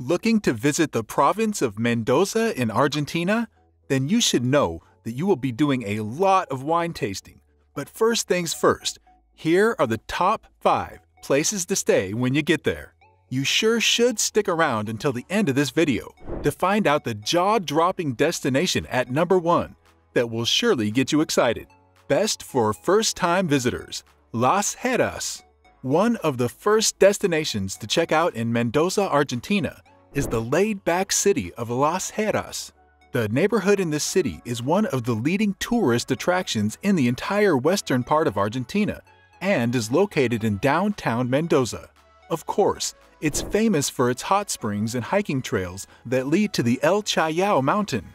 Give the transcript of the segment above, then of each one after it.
Looking to visit the province of Mendoza in Argentina? Then you should know that you will be doing a lot of wine tasting. But first things first, here are the top 5 places to stay when you get there. You sure should stick around until the end of this video to find out the jaw-dropping destination at number 1 that will surely get you excited. Best for first-time visitors, Las Heras. One of the first destinations to check out in Mendoza, Argentina is the laid-back city of Las Heras. The neighborhood in this city is one of the leading tourist attractions in the entire western part of Argentina and is located in downtown Mendoza. Of course, it's famous for its hot springs and hiking trails that lead to the El Challao mountain.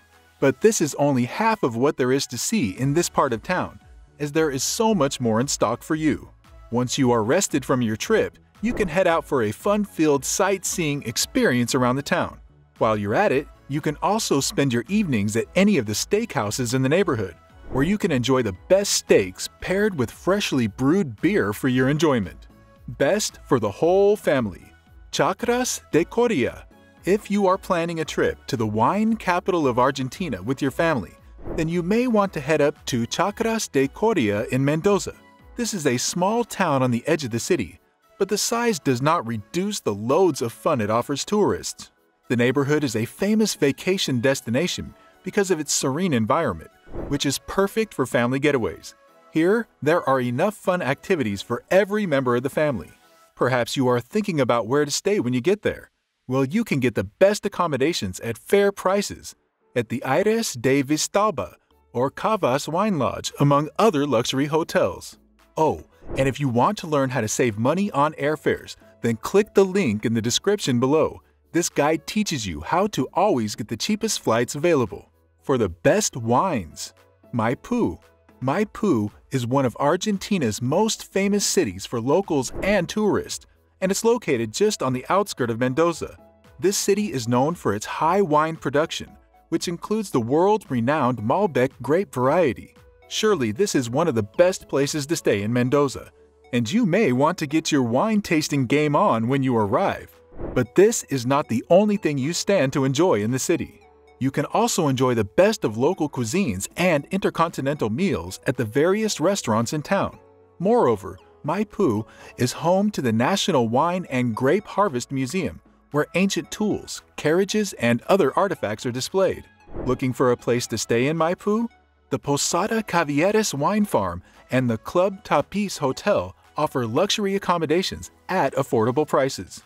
But this is only half of what there is to see in this part of town, as there is so much more in stock for you. Once you are rested from your trip, you can head out for a fun-filled sightseeing experience around the town. While you're at it, you can also spend your evenings at any of the steakhouses in the neighborhood, where you can enjoy the best steaks paired with freshly brewed beer for your enjoyment. Best for the whole family. Chacras de Coria. If you are planning a trip to the wine capital of Argentina with your family, then you may want to head up to Chacras de Coria in Mendoza. This is a small town on the edge of the city, but the size does not reduce the loads of fun it offers tourists. The neighborhood is a famous vacation destination because of its serene environment, which is perfect for family getaways. Here, there are enough fun activities for every member of the family. Perhaps you are thinking about where to stay when you get there. Well, you can get the best accommodations at fair prices at the Aires de Vistalba or Cavas Wine Lodge, among other luxury hotels. Oh, and if you want to learn how to save money on airfares, then click the link in the description below. This guide teaches you how to always get the cheapest flights available. For the best wines, Maipú. Maipú is one of Argentina's most famous cities for locals and tourists, and it's located just on the outskirts of Mendoza. This city is known for its high wine production, which includes the world-renowned Malbec grape variety. Surely this is one of the best places to stay in Mendoza, and you may want to get your wine tasting game on when you arrive. But this is not the only thing you stand to enjoy in the city. You can also enjoy the best of local cuisines and intercontinental meals at the various restaurants in town. Moreover, Maipú is home to the National Wine and Grape Harvest Museum, where ancient tools, carriages, and other artifacts are displayed. Looking for a place to stay in Maipú? The Posada Cavieres Wine Farm and the Club Tapiz Hotel offer luxury accommodations at affordable prices.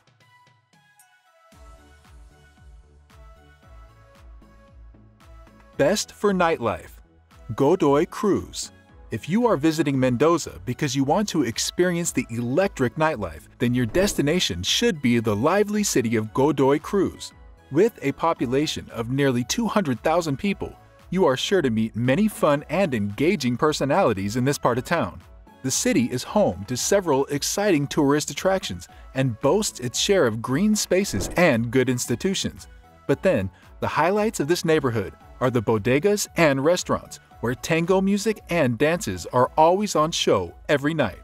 Best for nightlife Godoy Cruz. If you are visiting Mendoza because you want to experience the electric nightlife, then your destination should be the lively city of Godoy Cruz. With a population of nearly 200,000 people, you are sure to meet many fun and engaging personalities in this part of town. The city is home to several exciting tourist attractions and boasts its share of green spaces and good institutions. But then, the highlights of this neighborhood are the bodegas and restaurants, where tango music and dances are always on show every night.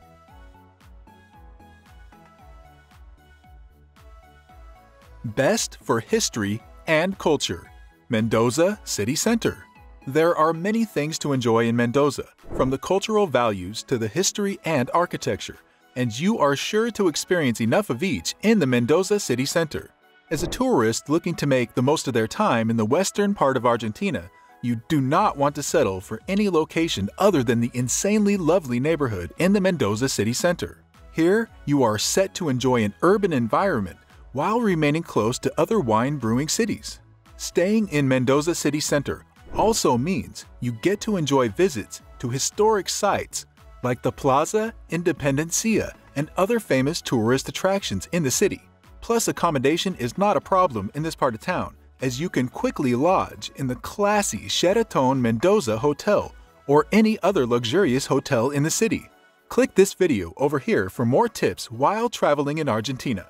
Best for History and Culture Mendoza City Center There are many things to enjoy in Mendoza, from the cultural values to the history and architecture, and you are sure to experience enough of each in the Mendoza City Center. As a tourist looking to make the most of their time in the western part of Argentina, you do not want to settle for any location other than the insanely lovely neighborhood in the Mendoza city center. Here, you are set to enjoy an urban environment while remaining close to other wine brewing cities. Staying in Mendoza city center also means you get to enjoy visits to historic sites like the Plaza Independencia and other famous tourist attractions in the city. Plus, accommodation is not a problem in this part of town, as you can quickly lodge in the classy Sheraton Mendoza Hotel or any other luxurious hotel in the city. Click this video over here for more tips while traveling in Argentina.